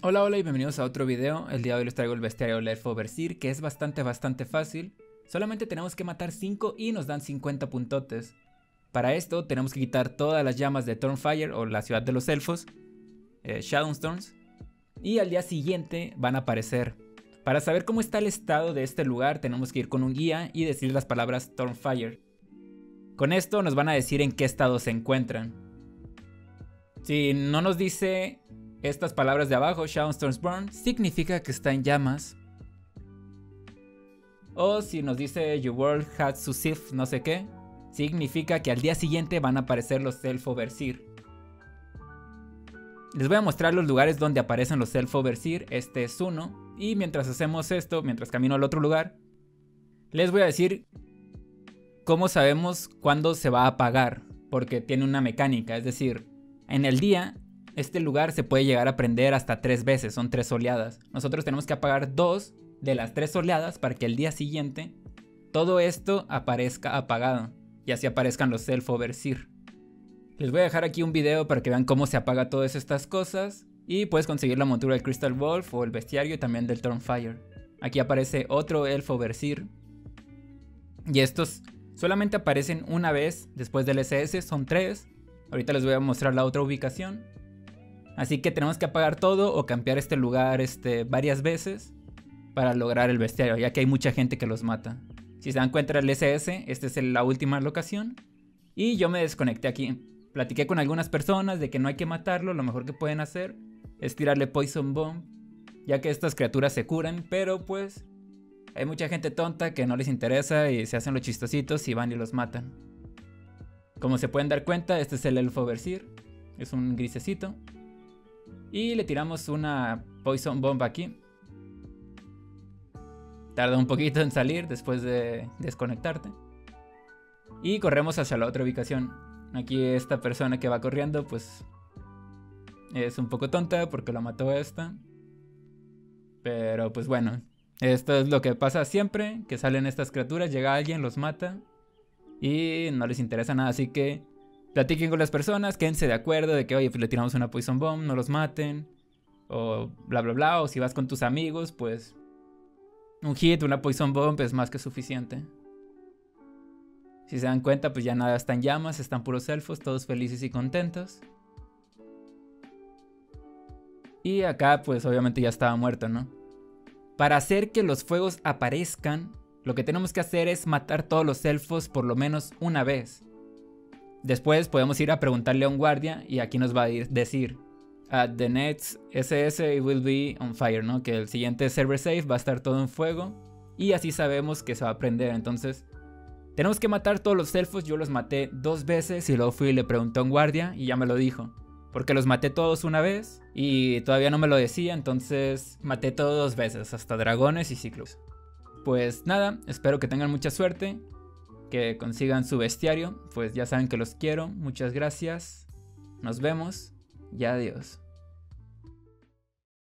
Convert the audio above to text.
Hola, hola y bienvenidos a otro video. El día de hoy les traigo el bestiario Elf Overseer, que es bastante, bastante fácil. Solamente tenemos que matar 5 y nos dan 50 puntotes. Para esto tenemos que quitar todas las llamas de Thornfire o la ciudad de los elfos, eh, Shadowstones, y al día siguiente van a aparecer. Para saber cómo está el estado de este lugar tenemos que ir con un guía y decir las palabras Thornfire. Con esto nos van a decir en qué estado se encuentran. Si no nos dice estas palabras de abajo, Shadowstones Burn, significa que está en llamas. O si nos dice Your world has susif no sé qué, significa que al día siguiente van a aparecer los Self Overseer. Les voy a mostrar los lugares donde aparecen los Self Overseer, este es uno. Y mientras hacemos esto, mientras camino al otro lugar, les voy a decir cómo sabemos cuándo se va a apagar, porque tiene una mecánica, es decir, en el día este lugar se puede llegar a prender hasta tres veces, son tres oleadas. Nosotros tenemos que apagar dos de las tres oleadas para que el día siguiente todo esto aparezca apagado y así aparezcan los self overseer. Les voy a dejar aquí un video para que vean cómo se apaga todas estas cosas y puedes conseguir la montura del Crystal Wolf o el bestiario y también del Thornfire. Aquí aparece otro elf overseer y estos solamente aparecen una vez después del SS, son tres. Ahorita les voy a mostrar la otra ubicación. Así que tenemos que apagar todo o cambiar este lugar este, varias veces para lograr el bestiario, ya que hay mucha gente que los mata. Si se dan cuenta el SS, esta es la última locación. Y yo me desconecté aquí. Platiqué con algunas personas de que no hay que matarlo, lo mejor que pueden hacer es tirarle Poison Bomb, ya que estas criaturas se curan, pero pues hay mucha gente tonta que no les interesa y se hacen los chistositos y van y los matan. Como se pueden dar cuenta, este es el Elfo Overseer, es un grisecito. Y le tiramos una Poison Bomb aquí. Tarda un poquito en salir después de desconectarte. Y corremos hacia la otra ubicación. Aquí esta persona que va corriendo pues es un poco tonta porque la mató esta. Pero pues bueno, esto es lo que pasa siempre, que salen estas criaturas, llega alguien, los mata y no les interesa nada, así que platiquen con las personas, quédense de acuerdo de que, oye, pues le tiramos una poison bomb, no los maten, o bla, bla, bla, o si vas con tus amigos, pues un hit, una poison bomb es más que suficiente. Si se dan cuenta, pues ya nada está en llamas, están puros elfos, todos felices y contentos. Y acá, pues obviamente ya estaba muerto, ¿no? Para hacer que los fuegos aparezcan, lo que tenemos que hacer es matar todos los elfos por lo menos una vez. Después podemos ir a preguntarle a un guardia y aquí nos va a decir At the next SS will be on fire, ¿no? Que el siguiente server safe va a estar todo en fuego y así sabemos que se va a prender. Entonces, tenemos que matar todos los elfos. Yo los maté dos veces y luego fui y le pregunté a un guardia y ya me lo dijo. Porque los maté todos una vez y todavía no me lo decía, entonces maté todos dos veces, hasta dragones y ciclos. Pues nada, espero que tengan mucha suerte que consigan su bestiario. Pues ya saben que los quiero. Muchas gracias. Nos vemos y adiós.